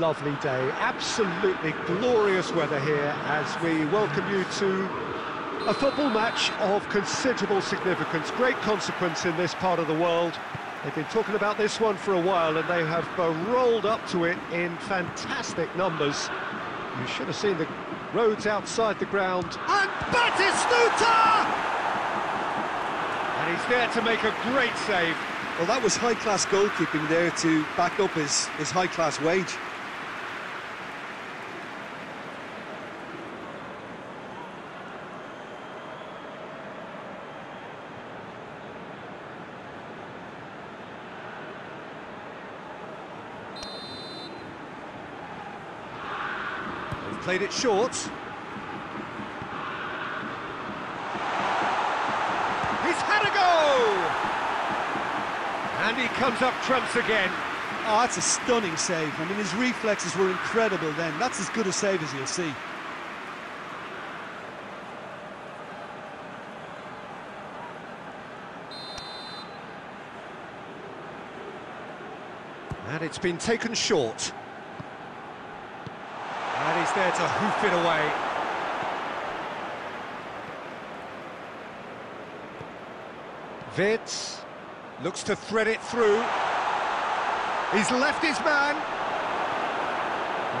lovely day, absolutely glorious weather here as we welcome you to a football match of considerable significance, great consequence in this part of the world. They've been talking about this one for a while and they have uh, rolled up to it in fantastic numbers. You should have seen the roads outside the ground. And Batistuta! And he's there to make a great save. Well, that was high-class goalkeeping there to back up his, his high-class wage. Played it short. He's had a go! And he comes up trumps again. Oh, that's a stunning save. I mean, his reflexes were incredible then. That's as good a save as you'll see. And it's been taken short. There to hoof it away. Vids looks to thread it through. He's left his man.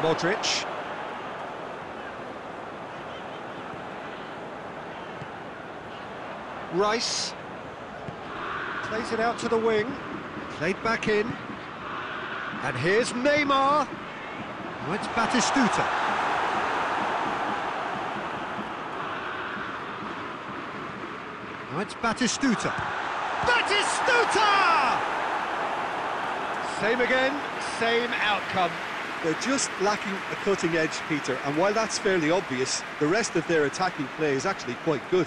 Modric. Rice. Plays it out to the wing. Played back in. And here's Neymar. Oh, it's Batistuta. It's Batistuta. Batistuta! Same again, same outcome. They're just lacking a cutting edge, Peter, and while that's fairly obvious, the rest of their attacking play is actually quite good.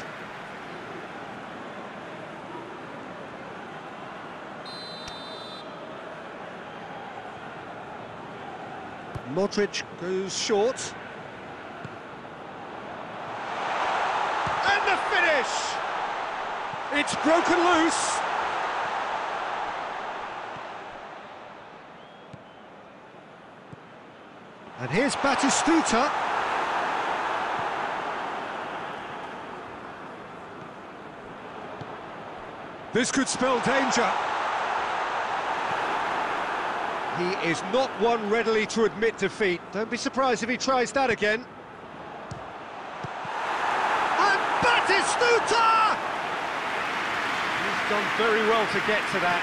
Modric goes short. And the finish! It's broken loose. And here's Batistuta. This could spell danger. He is not one readily to admit defeat. Don't be surprised if he tries that again. And Batistuta! He's done very well to get to that.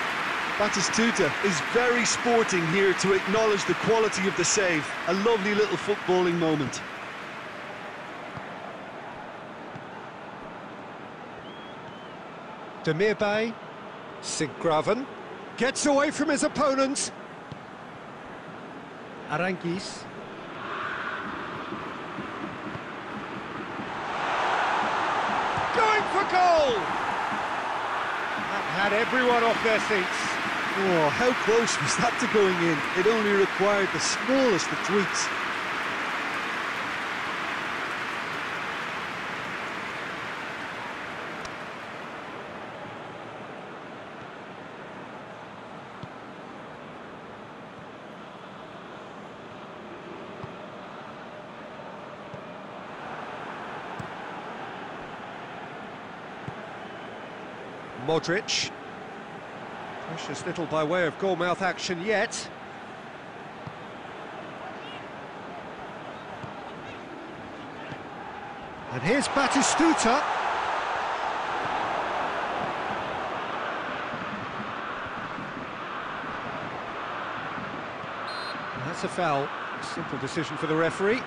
Batistuta is very sporting here to acknowledge the quality of the save. A lovely little footballing moment. Demirbay, Sinkgraven, gets away from his opponent. Aranguiz. Going for goal! Had everyone off their seats. Oh, how close was that to going in? It only required the smallest of tweaks. Modric. Precious little by way of goalmouth action yet. And here's Batistuta. That's a foul. Simple decision for the referee.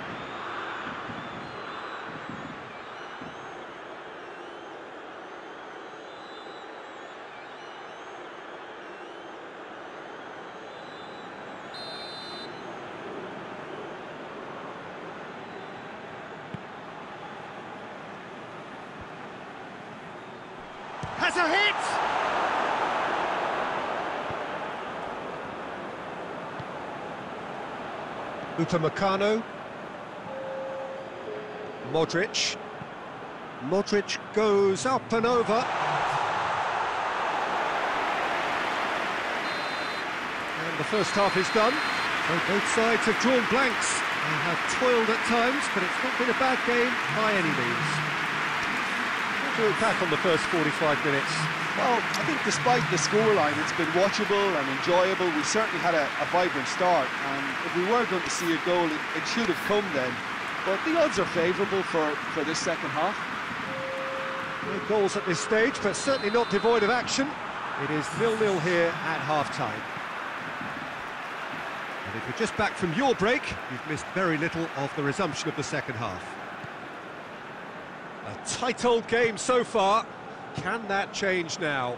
Has a hit! Upamecano. Modric. Modric goes up and over. And the first half is done. Well, both sides have drawn blanks. They have toiled at times, but it's not been a bad game by any means. What do we pack on the first 45 minutes? Well, I think despite the scoreline, it's been watchable and enjoyable. We certainly had a, a vibrant start, and if we were going to see a goal, it, it should have come then. But the odds are favourable for, for this second half. No goals at this stage, but certainly not devoid of action. It is nil-nil here at half-time. And if you're just back from your break, you've missed very little of the resumption of the second half. A tight old game so far. Can that change now?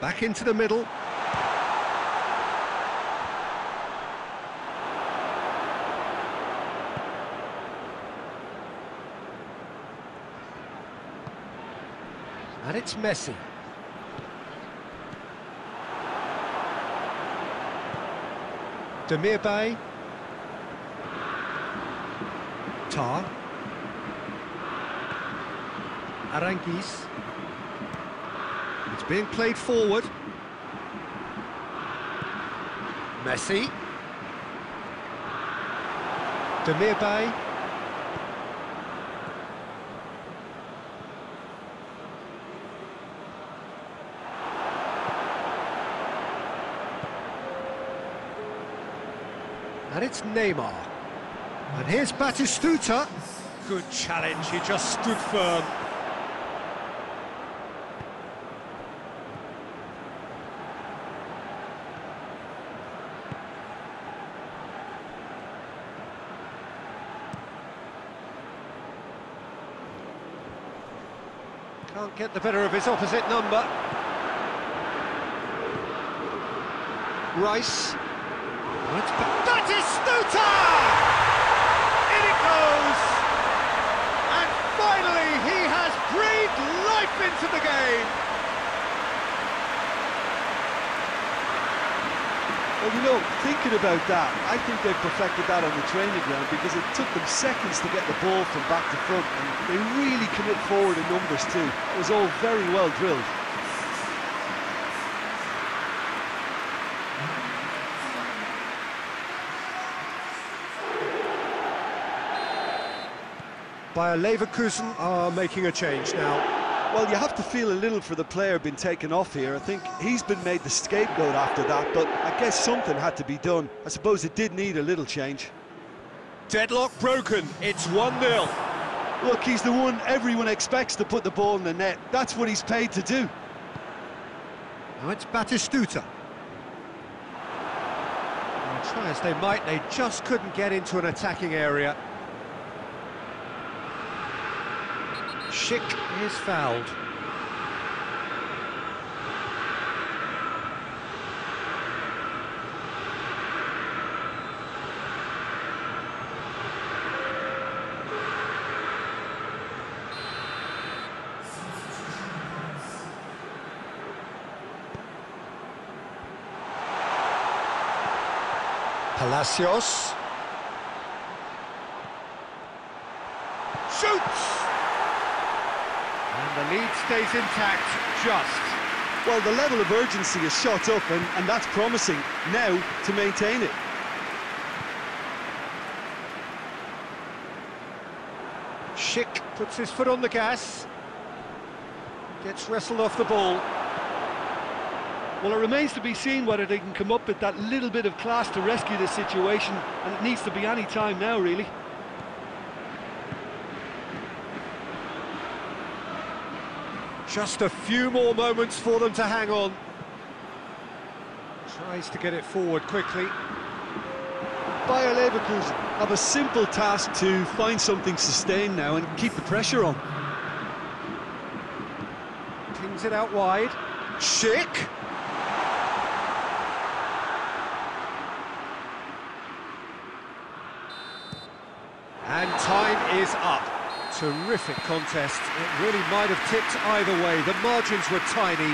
Back into the middle. And it's Messi. Demirbay. Tah. Aranguiz. It's being played forward. Messi. Demirbay. And it's Neymar. And here's Batistuta. Good challenge, he just stood firm. Can't get the better of his opposite number. Rice. Oh, it's Batistuta! Goes! And finally he has breathed life into the game! Well, you know, thinking about that, I think they've perfected that on the training ground because it took them seconds to get the ball from back to front, and they really commit forward in numbers too. It was all very well drilled. Bayer Leverkusen are making a change now. Well, you have to feel a little for the player being taken off here. I think he's been made the scapegoat after that, but I guess something had to be done. I suppose it did need a little change. Deadlock broken, it's 1-0. Look, he's the one everyone expects to put the ball in the net. That's what he's paid to do. Now it's Batistuta. And try as they might, they just couldn't get into an attacking area. Schick is fouled. Palacios. Shoots! And the lead stays intact, just. Well, the level of urgency is shot up, and, and that's promising now to maintain it. Schick puts his foot on the gas. Gets wrestled off the ball. Well, it remains to be seen whether they can come up with that little bit of class to rescue this situation, and it needs to be any time now, really. Just a few more moments for them to hang on. Tries to get it forward quickly. Bayer Leverkusen have a simple task to find something sustained now and keep the pressure on. Pings it out wide. Schick. And time is up. Terrific contest. It really might have tipped either way. The margins were tiny,